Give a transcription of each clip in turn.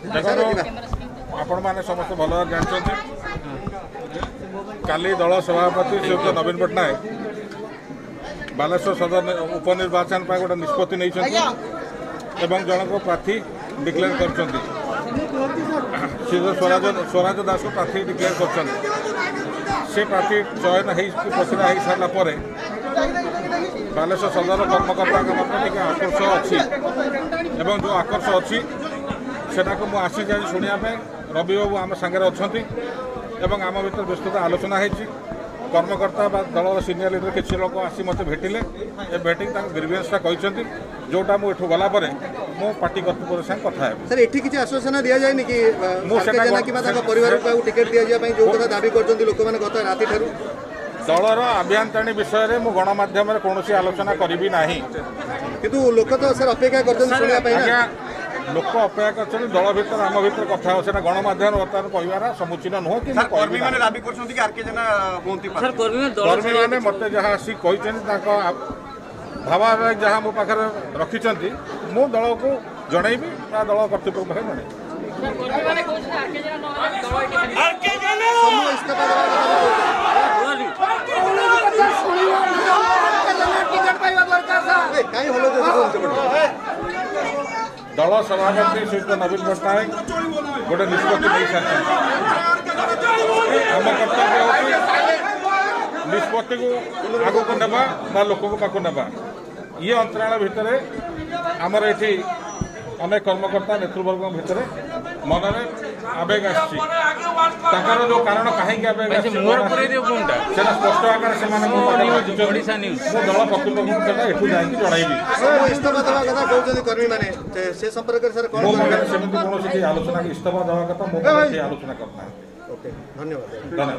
ଆପଣମାନେ ସମସ୍ତେ ଭଲ ଭାବରେ ଜାଣିଛନ୍ତି କାଲି ଦଳ ସଭାପତି ଶ୍ରୀଯୁକ୍ତ ନବୀନ ପଟ୍ଟନାୟକ ବାଲେଶ୍ୱର ସଦର ଉପନିର୍ବାଚନ ପାଇଁ ଗୋଟେ ନିଷ୍ପତ୍ତି ନେଇଛନ୍ତି ଏବଂ ଜଣଙ୍କ ପ୍ରାର୍ଥୀ ଡିକ୍ଲେୟାର କରିଛନ୍ତି ଶ୍ରୀଯୁକ୍ତ ସ୍ୱରାଜ ସ୍ୱରାଜ ଦାସକୁ ପ୍ରାର୍ଥୀ ଡିକ୍ଲେୟାର କରିଛନ୍ତି ସେ ପ୍ରାର୍ଥୀ ଚୟନ ହେଇକି ପ୍ରକ୍ରିୟା ହେଇସାରିଲା ପରେ ବାଲେଶ୍ୱର ସଦର କର୍ମକର୍ତ୍ତାଙ୍କ ମଧ୍ୟ ଟିକେ ଆକର୍ଷ ଅଛି ଏବଂ ଯେଉଁ ଆକର୍ଷ ଅଛି সেটাকে ମୁଁ ଆସିଛି ଆଜି ଶୁଣିବା ପାଇଁ ରବିବାବୁ ଆମ ସାଙ୍ଗରେ ଅଛନ୍ତି ଏବଂ ଆମ ଭିତରେ ବିସ୍ତୃତ ଆଲୋଚନା ହେଇଛି କର୍ମକର୍ତ୍ତା ବା ଦଳର ସିନିୟର ଲିଡର କିଛି ଲୋକ ଆସି ମୋତେ ଭେଟିଲେ ଏ ଭେଟିକି ତାଙ୍କ ଗ୍ରିଭିଏନ୍ସଟା କହିଛନ୍ତି ଯେଉଁଟା ମୁଁ ଏଠୁ ଗଲା ପରେ ମୁଁ ପାର୍ଟି କର୍ତ୍ତୃପକ୍ଷ ସାଙ୍ଗେ କଥା ହେବି ସାର୍ ଏଠି କିଛି ଆଶ୍ୱାସନା ଦିଆଯାଏନି କି ମୁଁ ସେଟା କିମ୍ବା ତାଙ୍କ ପରିବାରକୁ ଟିକେଟ୍ ଦିଆଯିବା ପାଇଁ ଯେଉଁ କଥା ଦାବି କରୁଛନ୍ତି ଲୋକମାନେ ଗତ ରାତିଠାରୁ ଦଳର ଆଭ୍ୟନ୍ତରୀଣ ବିଷୟରେ ମୁଁ ଗଣମାଧ୍ୟମରେ କୌଣସି ଆଲୋଚନା କରିବି ନାହିଁ କିନ୍ତୁ ଲୋକ ତ ସାର୍ ଅପେକ୍ଷା କରିଛନ୍ତି ଶୁଣିବା ପାଇଁ ଲୋକ ଅପେକ୍ଷା କରିଛନ୍ତି ଦଳ ଭିତରେ ଆମ ଭିତରେ କଥା ହେଉଛି ସେଟା ଗଣମାଧ୍ୟମ ବର୍ତ୍ତମାନ କହିବାର ସମ୍ମୁଖୀନ ନୁହଁ କିନ୍ତୁ କର୍ମୀମାନେ ଦାବି କରୁଛନ୍ତି କି ଆର୍କେ ଜେନା କୁହନ୍ତି କର୍ମୀମାନେ ମୋତେ ଯାହା ଆସି କହିଛନ୍ତି ତାଙ୍କ ଭାବାବେଗ ଯାହା ମୋ ପାଖରେ ରଖିଛନ୍ତି ମୁଁ ଦଳକୁ ଜଣେଇବି ତା ଦଳ କର୍ତ୍ତୃପକ୍ଷ ପାଖରେ ଜଣେଇବି દવા સમાગમની શ્રી નવીન પટનાયક ગોટે નિષ્પત્તિ ନେଇସାରିଛନ୍ତି ଆମ କର୍ତ୍ତବ୍ୟ ହେଉଛି ନିଷ୍ପତ୍ତିକୁ ଆଗକୁ ନେବା ବା ଲୋକଙ୍କ ପାଖକୁ ନେବା ଇଏ ଅନ୍ତରାଳ ଭିତରେ ଆମର ଏଠି অনেক কর্মকর্তা নেতৃবর্গ ভিতরে মনরে আবেগ আসছে তাঁর যে কারণ কাহিকি আবেগ সেটা স্পষ্ট আকারে মানে, সে দল কর্তৃপক্ষ সেটা এঠু যাই জনাইবি সেমি কোণী আলোচনা ইস্তফা দেওয়া কথা মো আলোচনা করতে ধন্যবাদ ধন্যবাদ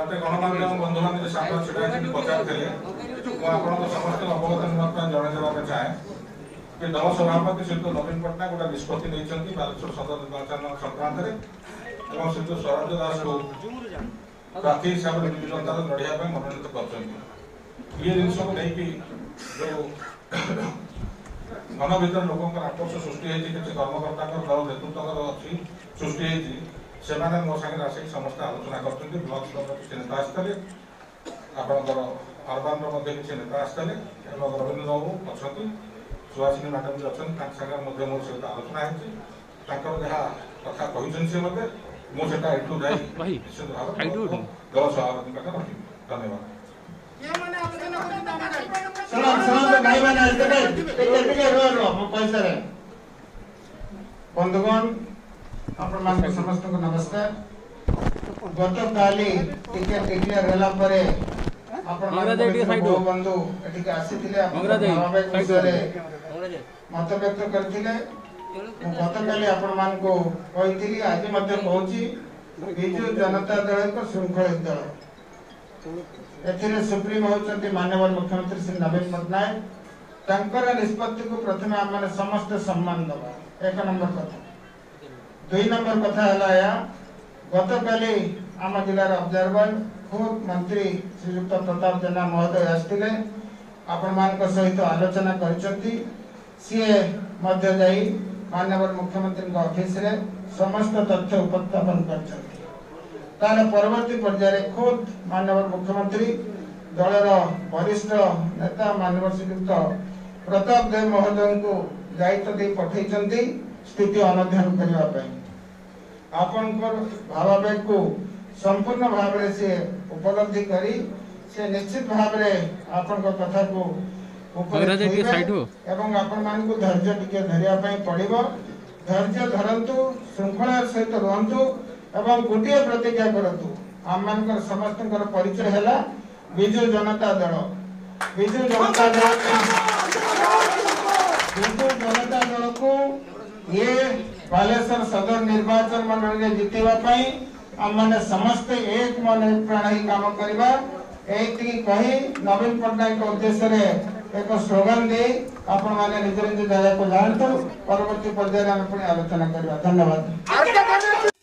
তাতে গণমাধ্যম বন্ধু বান্ধবের সামনে সেটা যদি প্রচার কলে আপনার সমস্ত অবগত জনাই দেওয়া চায় যে দলসভাপতি শিল্প নবীন পট্টনাক গোটা নিষ্পতি নিয়েছেন বালেশ্বর সদর নির্বাচন সংক্রান্তে এবং শিল্প সরঞ্জ দাসকে প্রার্থী হিসাবে বিজু জনতার লড়িয়া মনোনীত করছেন ইয়ে জিনিসকে নেই যে মন ভিতরে লোকর আকর্ষ সৃষ্টি হয়েছে কিছু কর্মকর্তা দল নেতৃত্বর সৃষ্টি হয়েছে ସେମାନେ ମୋ ସାଙ୍ଗରେ ଆସିକି ସମସ୍ତେ ଆଲୋଚନା କରିଛନ୍ତି ବ୍ଲକ ସ୍ତରର କିଛି ନେତା ଆସିଥିଲେ ଆପଣଙ୍କର ଅର୍ବାନର ମଧ୍ୟ କିଛି ନେତା ଆସିଥିଲେ ଏବଂ ରବୀନ୍ଦ୍ର ବାବୁ ଅଛନ୍ତି ସୁହାସିନୀ ମ୍ୟାଡ଼ାମ୍ ବି ଅଛନ୍ତି ତାଙ୍କ ସାଙ୍ଗରେ ମଧ୍ୟ ମୋ ସହିତ ଆଲୋଚନା ହେଇଛି ତାଙ୍କର ଯାହା କଥା କହିଛନ୍ତି ସେ ମୋତେ ମୁଁ ସେଟା ଏଠୁ ଯାଇ ନିଶ୍ଚିତ ଭାବେ ଦଳ ସଭାପତିଙ୍କ ପାଖରେ ରଖିବି ଧନ୍ୟବାଦ বন্ধুগণ ଆପଣମାନଙ୍କୁ ସମସ୍ତଙ୍କୁ ନମସ୍କାର ଗତକାଲି ଟିକେଟ୍ ଡିକ୍ଲେୟାର ହେଲା ପରେ ଆପଣମାନେ ଏଠିକି ଆସିଥିଲେ ବିଷୟରେ ମତବ୍ୟକ୍ତ କରିଥିଲେ ମୁଁ ଗତକାଲି ଆପଣମାନଙ୍କୁ କହିଥିଲି ଆଜି ମଧ୍ୟ କହୁଛି ବିଜୁ ଜନତା ଦଳ ଏକ ଶୃଙ୍ଖଳିତ ଦଳ ଏଥିରେ ସୁପ୍ରିମ୍ ହେଉଛନ୍ତି ମାନ୍ୟବର ମୁଖ୍ୟମନ୍ତ୍ରୀ ଶ୍ରୀ ନବୀନ ପଟ୍ଟନାୟକ ତାଙ୍କର ନିଷ୍ପତ୍ତିକୁ ପ୍ରଥମେ ଆମମାନେ ସମସ୍ତେ ସମ୍ମାନ ଦେବା ଏକ ନମ୍ବର କଥା ଦୁଇ ନମ୍ବର କଥା ହେଲା ଏହା ଗତକାଲି ଆମ ଜିଲ୍ଲାର ଅବଜରଭର ଖୁଦ୍ ମନ୍ତ୍ରୀ ଶ୍ରୀଯୁକ୍ତ ପ୍ରତାପ ଜେନା ମହୋଦୟ ଆସିଥିଲେ ଆପଣମାନଙ୍କ ସହିତ ଆଲୋଚନା କରିଛନ୍ତି ସିଏ ମଧ୍ୟ ଯାଇ ମାନ୍ୟବର ମୁଖ୍ୟମନ୍ତ୍ରୀଙ୍କ ଅଫିସରେ ସମସ୍ତ ତଥ୍ୟ ଉପସ୍ଥାପନ କରିଛନ୍ତି ତାହେଲେ ପରବର୍ତ୍ତୀ ପର୍ଯ୍ୟାୟରେ ଖୁଦ୍ ମାନ୍ୟବର ମୁଖ୍ୟମନ୍ତ୍ରୀ ଦଳର ବରିଷ୍ଠ ନେତା ମାନ୍ୟବର ଶ୍ରୀଯୁକ୍ତ ପ୍ରତାପ ଦେବ ମହୋଦୟଙ୍କୁ ଦାୟିତ୍ୱ ଦେଇ ପଠାଇଛନ୍ତି ସ୍ଥିତି ଅନୁଧ୍ୟାନ କରିବା ପାଇଁ ଆପଣଙ୍କର ଭାବାବେଗକୁ ସମ୍ପୂର୍ଣ୍ଣ ଭାବରେ ସିଏ ଉପଲବ୍ଧି କରି ସେ ନିଶ୍ଚିତ ଭାବରେ ଆପଣଙ୍କ କଥାକୁ ଏବଂ ଆପଣମାନଙ୍କୁ ଧୈର୍ଯ୍ୟ ଟିକେ ଧରିବା ପାଇଁ ପଡ଼ିବ ଧୈର୍ଯ୍ୟ ଧରନ୍ତୁ ଶୃଙ୍ଖଳାର ସହିତ ରୁହନ୍ତୁ ଏବଂ ଗୋଟିଏ ପ୍ରତିଜ୍ଞା କରନ୍ତୁ ଆମମାନଙ୍କର ସମସ୍ତଙ୍କର ପରିଚୟ ହେଲା ବିଜୁ ଜନତା ଦଳ ବିଜୁ ଜନତା ଦଳ ଆନ୍ଦୋଳନରେ ଜିତିବା ପାଇଁ ଆମମାନେ ସମସ୍ତେ ଏକ ମନେ ପ୍ରାଣ ହିଁ କାମ କରିବା ଏଇତିକି କହି ନବୀନ ପଟ୍ଟନାୟକଙ୍କ ଉଦ୍ଦେଶ୍ୟରେ ଏକ ସ୍ଲୋଗାନ ଦେଇ ଆପଣମାନେ ନିଜ ନିଜ ଜାଗାକୁ ଯାଆନ୍ତୁ ପରବର୍ତ୍ତୀ ପର୍ଯ୍ୟାୟରେ ଆମେ ପୁଣି ଆଲୋଚନା କରିବା ଧନ୍ୟବାଦ